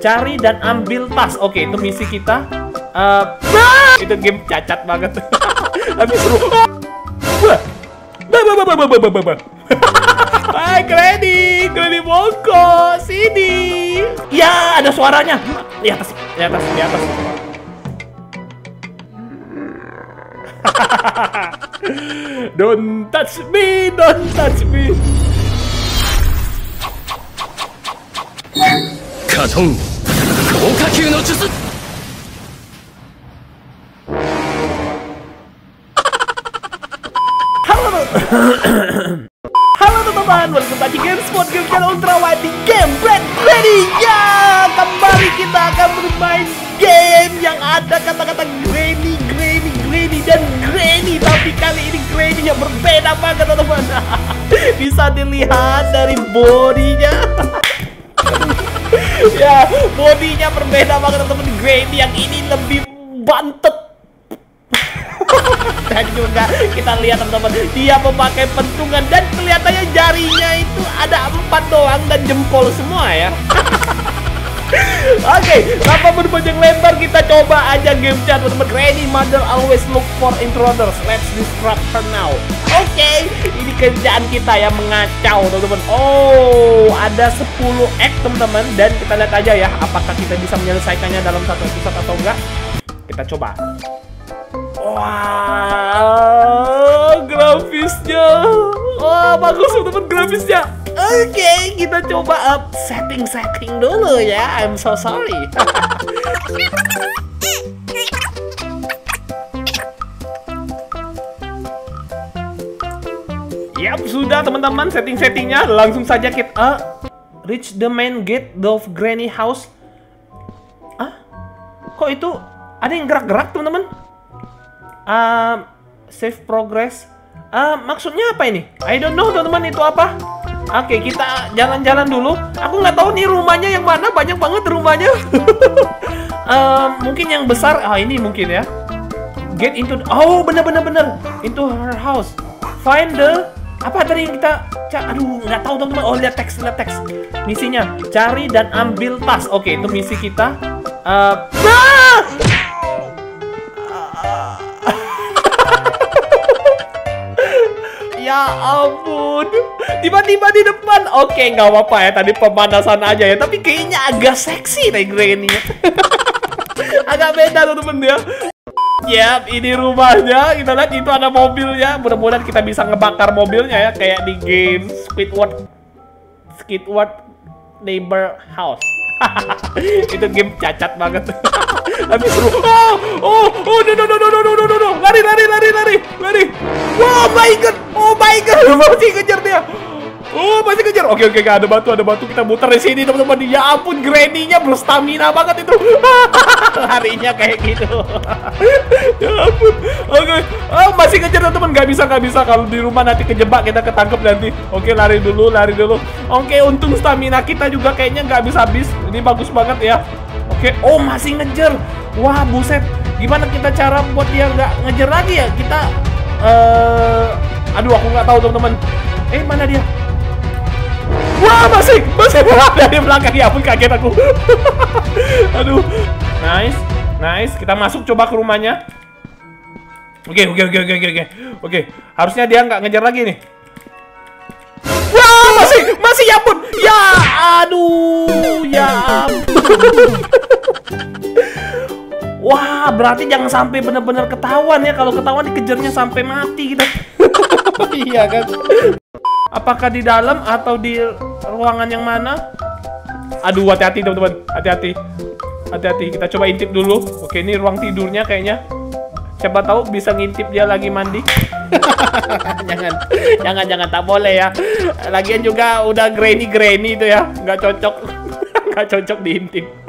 Cari dan ambil tas. Oke, itu misi kita. Eh, itu game cacat banget. Habis seru. Hai, Granny, Granny Mongko, sini. Ya, ada suaranya. Di atas, di atas, di atas. don't touch me, don't touch me. カトン高火球の術 Halo teman-teman, welcome back to GameSpot Game Channel Ultrawide di game Brand Ready Ya, kembali kita akan bermain game yang ada kata-kata Granny, Granny, Granny, dan Granny Tapi kali ini Granny yang berbeda banget teman-teman Bisa dilihat dari bodinya Ya, bodinya berbeda banget teman-teman Granny yang ini lebih bantet. Dan juga kita lihat teman-teman dia memakai pentungan dan kelihatannya jarinya itu ada empat doang dan jempol semua ya Oke, tanpa berpanjang lebar kita coba aja game chat teman-teman. Granny mother always look for intruders. Let's disrupt her now. Oke, ini kerjaan kita ya mengacau teman-teman. Oh, ada 10 act teman-teman dan kita lihat aja ya apakah kita bisa menyelesaikannya dalam satu episode atau enggak. Kita coba. Wah, grafisnya. Wah, bagus teman-teman grafisnya. Oke, kita coba up setting-setting dulu ya. I'm so sorry. Yap, sudah teman-teman setting-settingnya. Langsung saja kita uh, reach the main gate of Granny House. Ah, kok itu ada yang gerak-gerak teman-teman? Um, save progress. Uh, maksudnya apa ini? I don't know teman-teman itu apa. Oke kita jalan-jalan dulu. Aku nggak tahu nih rumahnya yang mana. Banyak banget rumahnya. um, mungkin yang besar. Ah ini mungkin ya. Get into. Oh bener-bener bener. Into her house. Find the. Apa tadi yang kita. Aduh nggak tahu teman-teman. Oh lihat teks lihat teks. Misinya cari dan ambil tas. Oke itu misi kita. Uh, ah! Ya ampun Tiba-tiba di depan Oke nggak apa-apa ya Tadi pemanasan aja ya Tapi kayaknya agak seksi nih Granny Agak beda temen-temen ya Yap, ini rumahnya. Kita lihat itu ada mobilnya. Mudah-mudahan kita bisa ngebakar mobilnya ya, kayak di game Squidward, Squidward Neighbor House. itu game cacat banget. Seru. Oh, oh, oh, no, no, no, no, no, no, no, no. Lari, lari, lari, lari, lari. Wow, my god, oh my god, masih kejar dia. Oh, masih kejar. Oke, oke, ada batu, ada batu. Kita muter di sini, teman-teman. Ya ampun, Granny-nya berstamina banget itu. Larinya kayak gitu. ya ampun. Oke. Oh, masih kejar, teman-teman. Gak bisa, gak bisa. Kalau di rumah nanti kejebak, kita ketangkep nanti. Oke, lari dulu, lari dulu. Oke, untung stamina kita juga kayaknya nggak habis habis. Ini bagus banget ya. Oke, oh masih ngejar. Wah, buset. Gimana kita cara buat dia nggak ngejar lagi ya? Kita, uh, aduh, aku nggak tahu teman-teman. Eh, mana dia? Wah, masih, masih dari belakang. Ya ampun, kaget aku. aduh. Nice, nice. Kita masuk coba ke rumahnya. Oke, oke, oke, oke, oke. Oke, harusnya dia nggak ngejar lagi nih. Masih, masih ya ampun. Ya, aduh, ya ampun. Wah, berarti jangan sampai benar-benar ketahuan ya. Kalau ketahuan dikejarnya sampai mati kita. iya kan? Apakah di dalam atau di ruangan yang mana? Aduh, hati-hati teman-teman. Hati-hati. Hati-hati. Kita coba intip dulu. Oke, ini ruang tidurnya kayaknya. Siapa tahu bisa ngintip dia lagi mandi. jangan, jangan, tak boleh ya. Lagian juga udah granny granny itu ya, nggak cocok, nggak cocok diintip.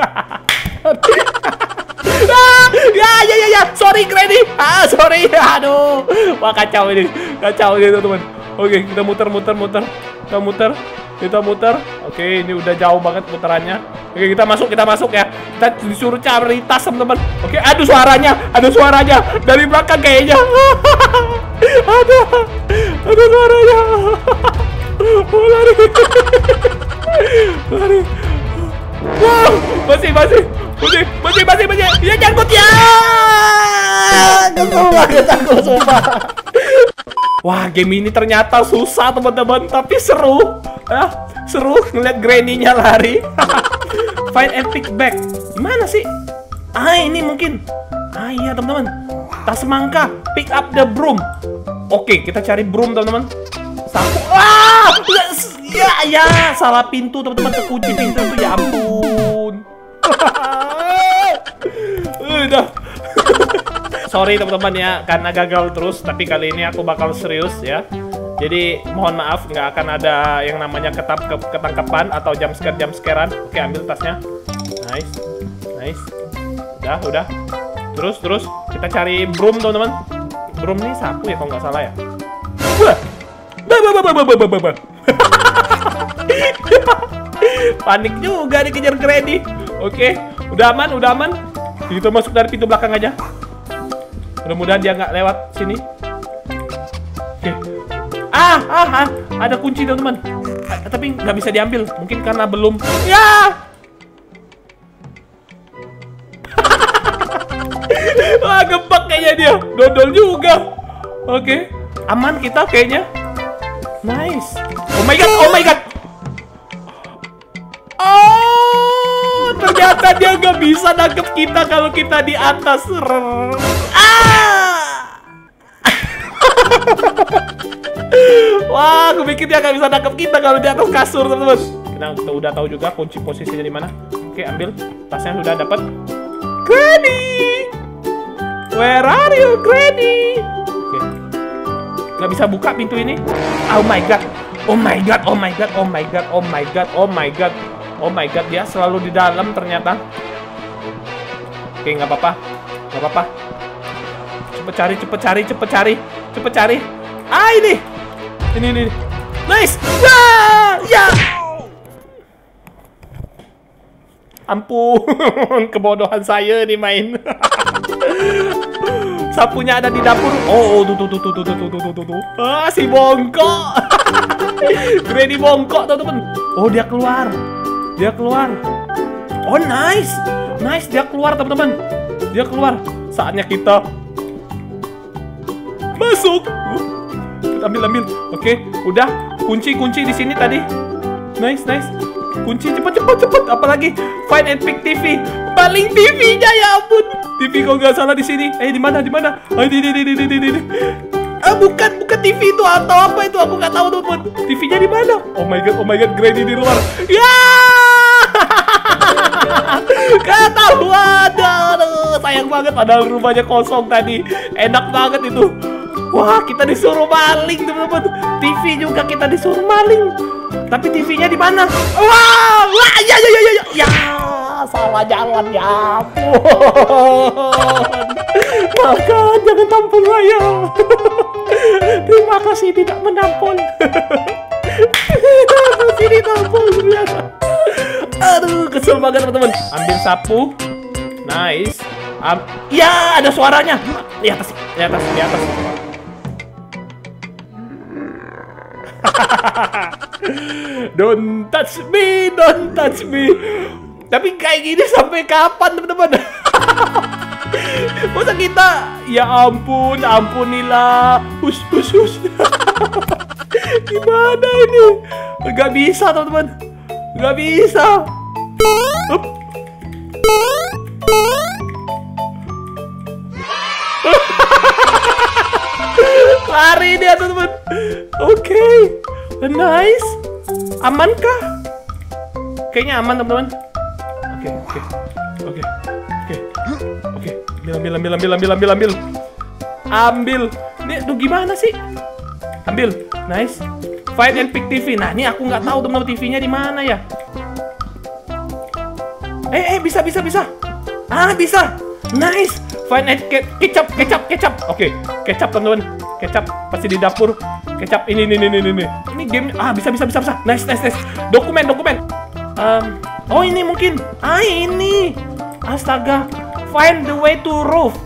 ah, ya, ya, ya, ya, sorry granny. Ah, sorry. Aduh, wah kacau ini, kacau ini teman. Oke, kita muter, muter, muter, kita muter, kita muter. Oke, ini udah jauh banget putarannya. Oke, kita masuk, kita masuk ya. Kita disuruh cari tas, teman-teman. Oke, aduh suaranya, ada suaranya dari belakang kayaknya. ada, ada suaranya. Oh, lari, lari. Wow, masih, masih, masih, masih, masih, masih. Ya nyangkut ya. Kesel banget aku sumpah. Wah, game ini ternyata susah teman-teman, tapi seru. Ya, seru ngeliat Granny-nya lari. Find and pick back. Gimana sih? Ah, ini mungkin. Ah iya teman-teman. Tas semangka, pick up the broom. Oke, kita cari broom teman-teman. Sapu. Ah! Ya, ya, salah pintu teman-teman. Kekunci pintu itu ya ampun. Udah. Sorry teman-teman ya, karena gagal terus. Tapi kali ini aku bakal serius ya. Jadi mohon maaf nggak akan ada yang namanya ketap ke ketangkapan atau jam scare jam scarean. Oke ambil tasnya. Nice, nice. Udah udah. Terus terus kita cari broom teman-teman. Broom ini sapu ya kalau nggak salah ya. Panik juga dikejar Granny. Oke, udah aman, udah aman. Kita masuk dari pintu belakang aja. Mudah-mudahan dia nggak lewat sini. Oke. Ah, ah, ah, ada kunci teman-teman. Ah, Tapi nggak bisa diambil, mungkin karena belum. Ya. Wah, gebak kayaknya dia. Dodol juga. Oke. Aman kita kayaknya. Nice. Oh my god, oh my god. Ternyata dia nggak bisa nangkep kita kalau kita di atas. Ah! Wah, aku pikir dia nggak bisa nangkep kita kalau di atas kasur, teman-teman. Kita udah tahu juga kunci posisinya di mana. Oke, ambil tasnya sudah dapat. Granny, where are you, Granny? Oke, nggak bisa buka pintu ini. Oh my god, oh my god, oh my god, oh my god, oh my god, oh my god, oh my god, dia selalu di dalam ternyata. Oke, nggak apa-apa, nggak apa-apa. Cepet cari, cepet cari, cepet cari, cepet cari. Ah ini, ini, ini, nice, ya, ya. Ampun, kebodohan saya nih main. Sapunya ada di dapur. Oh, tuh tuh tuh tuh tuh tuh tuh tuh tuh tuh. Ah, si bongkok. Granny bongkok teman-teman. Oh, dia keluar. Dia keluar. Oh, nice. Nice, dia keluar teman-teman. Dia keluar. Saatnya kita masuk. Kita ambil ambil. Oke, udah. Kunci kunci di sini tadi. Nice, nice. Kunci cepet cepet cepet. Apalagi find and pick TV. Paling TV-nya ya ampun. TV kok nggak salah di sini. Eh di mana di mana? Oh, di di di di di di. Ah bukan bukan TV itu atau apa itu aku nggak tahu teman. TV-nya di mana? Oh my god oh my god Granny di luar. Ya. Ketahuan. Aduh, sayang banget padahal rumahnya kosong tadi. Enak banget itu. Wah, kita disuruh maling, teman-teman. TV juga kita disuruh maling. Tapi TV-nya di mana? Wah, wah, ya, ya, ya, ya, ya, salah jalan ya ampun. Maka jangan tampol saya. Terima kasih tidak menampol. banget teman-teman. Ambil sapu. Nice. Am ya, ada suaranya. Di atas, di atas, di atas. don't touch me, don't touch me. Tapi kayak gini sampai kapan teman-teman? Masa kita ya ampun, ampunilah. Hus hus hus. Gimana ini? Gak bisa teman-teman. Gak bisa. Lari dia teman-teman. Oke. Nice. Amankah? Kayaknya aman teman-teman. Oke, oke. Oke. Oke. Oke. Ambil, ambil, ambil, ambil, ambil, ambil. Ambil. Ini tuh gimana sih? Ambil. Nice. Find and pick TV. Nah, ini aku nggak tahu teman-teman TV-nya di mana ya. Eh, eh, bisa, bisa, bisa. Ah, bisa. Nice. Find and ke kecap, kecap, kecap. Oke, kecap teman-teman. Kecap pasti di dapur. Kecap ini, ini, ini, ini, ini. Ini game. Ah, bisa, bisa, bisa, bisa. Nice, nice, nice. Dokumen, dokumen. Um, oh, ini mungkin. Ah, ini. Astaga. Find the way to roof.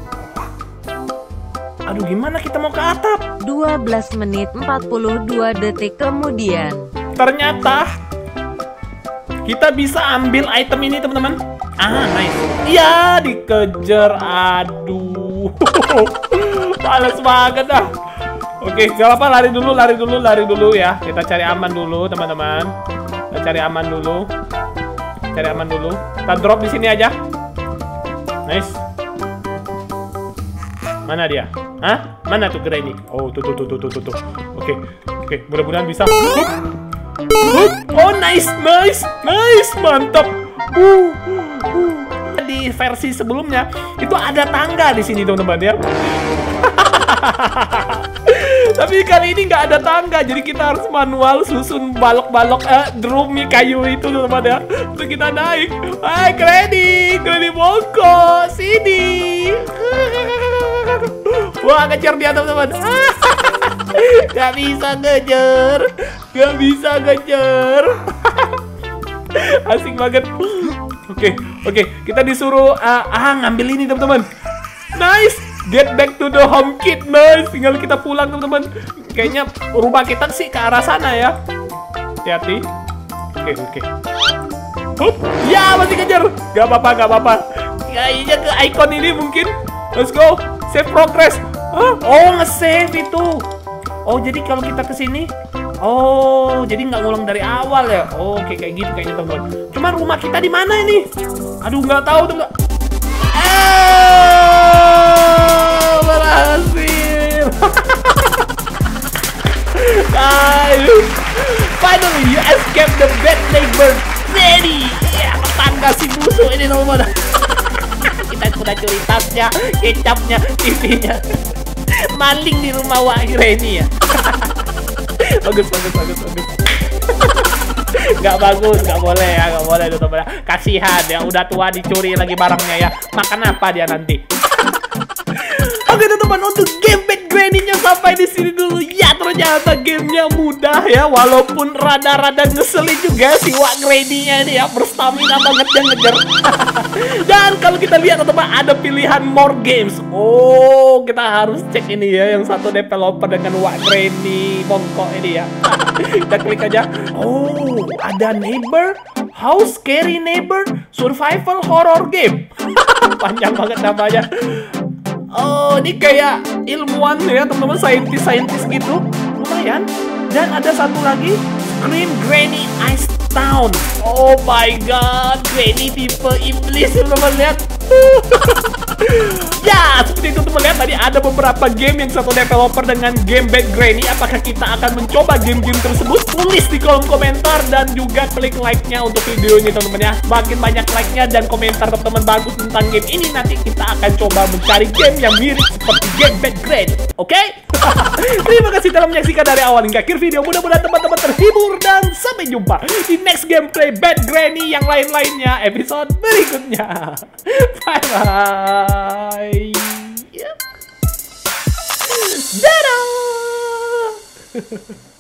Aduh, gimana kita mau ke atap? 12 menit 42 detik kemudian. Ternyata kita bisa ambil item ini teman-teman. Ah, nice. Iya, dikejar. Aduh. Males banget dah. Oke, gak apa lari dulu, lari dulu, lari dulu ya. Kita cari aman dulu, teman-teman. Kita cari aman dulu. Cari aman dulu. Kita drop di sini aja. Nice. Mana dia? Hah? Mana tuh Granny? Oh, tuh tuh tuh tuh tuh tuh. Oke. Oke, mudah-mudahan bisa. Oh, nice, nice, nice. Mantap. Uh. Di versi sebelumnya itu ada tangga di sini, teman-teman ya. Tapi kali ini nggak ada tangga, jadi kita harus manual susun balok-balok eh, drumi kayu itu teman-teman ya. Untuk kita naik. Hai Granny, Granny Moko, sini. Wah, ngejar dia teman-teman. Gak bisa ngejar, gak bisa ngejar. Asik banget. Oke, oke, kita disuruh uh, ah ngambil ini teman-teman. Nice, get back to the home kit, nice. Tinggal kita pulang teman-teman. Kayaknya rumah kita sih ke arah sana ya. Hati-hati. Oke, oke. Hup, ya masih kejar. Gak apa-apa, gak apa-apa. Kayaknya ke icon ini mungkin. Let's go. Save progress. Huh? Oh, nge-save itu. Oh, jadi kalau kita ke sini Oh, jadi nggak ngulang dari awal ya? Oh, oke kayak gitu kayaknya teman-teman. Cuman rumah kita di mana ini? Aduh, nggak tahu tuh nggak. Eh, berhasil. Guys, finally you escape the bad neighbor. Ready? Ya, tetangga si musuh ini teman-teman. kita sudah curi tasnya, kecapnya, TV-nya. Maling di rumah Wak ini ya. bagus bagus bagus bagus. Nggak bagus nggak boleh ya nggak boleh tuh teman kasihan ya udah tua dicuri lagi barangnya ya. Makan apa dia nanti? Oke teman-teman untuk game Bad Granny-nya sampai di sini dulu ternyata gamenya mudah ya walaupun rada-rada ngeselin juga si Wak Granny-nya ini ya berstamina banget yang ngejar. Dan kalau kita lihat teman-teman ada pilihan more games. Oh kita harus cek ini ya yang satu developer dengan Wak Granny bongkok ini ya. Kita klik aja. Oh ada neighbor? How Scary Neighbor? Survival Horror Game. Panjang banget namanya. Oh, ini kayak ilmuwan ya, teman-teman, saintis-saintis gitu. Lumayan. Dan ada satu lagi, Scream Granny Ice Town. Oh my god, Granny tipe iblis, teman-teman. ya, seperti itu teman lihat tadi ada beberapa game yang satu developer dengan game Bad Granny. Apakah kita akan mencoba game-game tersebut? Tulis di kolom komentar dan juga klik like-nya untuk videonya teman-teman ya. Makin banyak like-nya dan komentar teman-teman bagus tentang game ini nanti kita akan coba mencari game yang mirip seperti game Bad Granny. Oke? Terima kasih telah menyaksikan dari awal hingga akhir video. Mudah-mudahan teman-teman terhibur dan sampai jumpa di next gameplay Bad Granny yang lain-lainnya episode berikutnya. Bye Bye. Yeah.